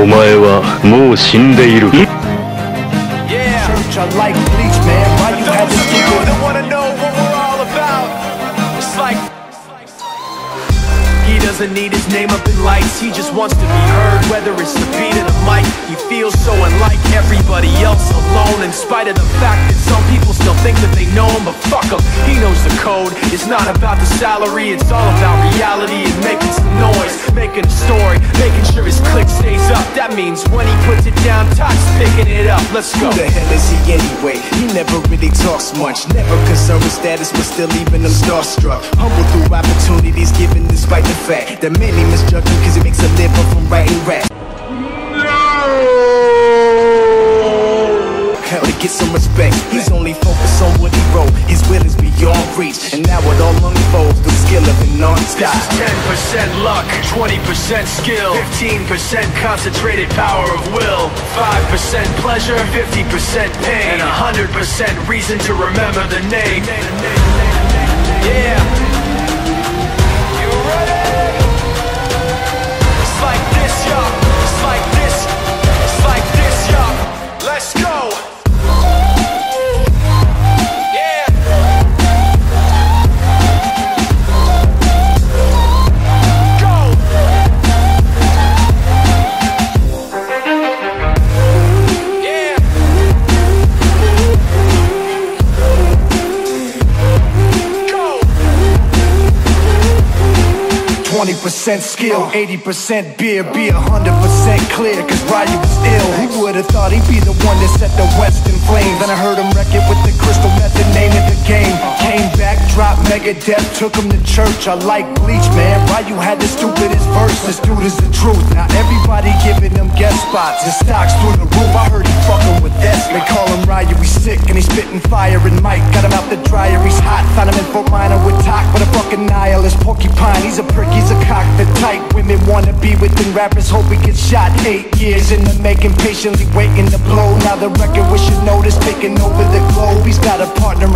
お前はもう死んでいる Yeah. Church, I like bleach, man. Why you had Those to of you stupid? that wanna know what we're all about, it's like he doesn't need his name up in lights. He just wants to be heard, whether it's the beat of the mic. He feels so unlike everybody else, alone. In spite of the fact that some people still think that they know him, but fuck him. He knows the code. It's not about the salary, it's all about reality and making some noise, making a story, That means when he puts it down, Todd's picking it up. Let's go. Who the hell is he anyway? He never really talks much. Never concerned with status, but still leaving them starstruck. Humble through opportunities given despite the fact that many misjudge him because he makes a living from writing rap. Hell, to get some respect, he's only focused on what he wrote. His will is beyond reach, and now it all unfolds through skill non-stop. This is 10% luck, 20% skill, 15% concentrated power of will, 5% pleasure, 50% pain, and 100% reason to remember the name. Yeah. 20% skill, 80% beer, be 100% clear, cause Ryu was ill. Who would've thought he'd be the one that set the West in flames? Then I heard him wreck it with the crystal method, name of the game. Came back, dropped Megadeth, took him to church. I like Bleach, man. Ryu had the stupidest verse, this dude is the truth. Now everybody giving him guest spots, his stocks through the roof. I heard he fucking with Des. They call him Ryu, he's sick and he's spitting fire. And Mike got him out the dryer, he's hot. Found him in Fort Minor with talk, but a fucking nihilist porcupine. He's a prick, he's women wanna be within rappers, hope he gets shot. Eight years in the making, patiently waiting to blow. Now the record we should notice taking over the globe. He's got a partner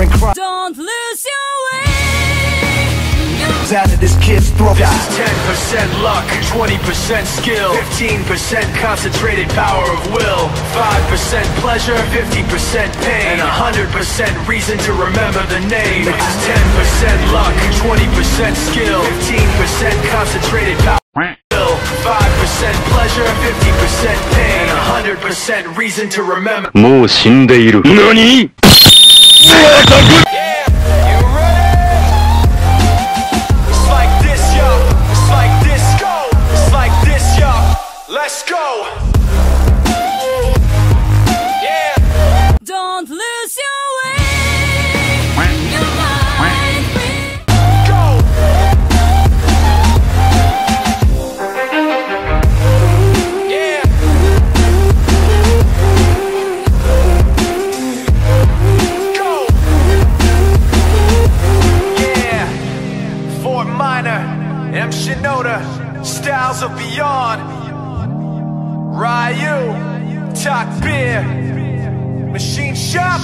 Out of this kid's throat. This is 10% luck, 20% skill, 15% concentrated power of will, 5% pleasure, 50% pain, and 100% reason to remember the name. This is 10% luck, 20% skill, 15% concentrated power of will, 5% pleasure, 50% pain, and 100% reason to remember. もう死んでいる何 Minor, M. Shinoda, Styles of Beyond, Ryu, Talk Beer, Machine Shop.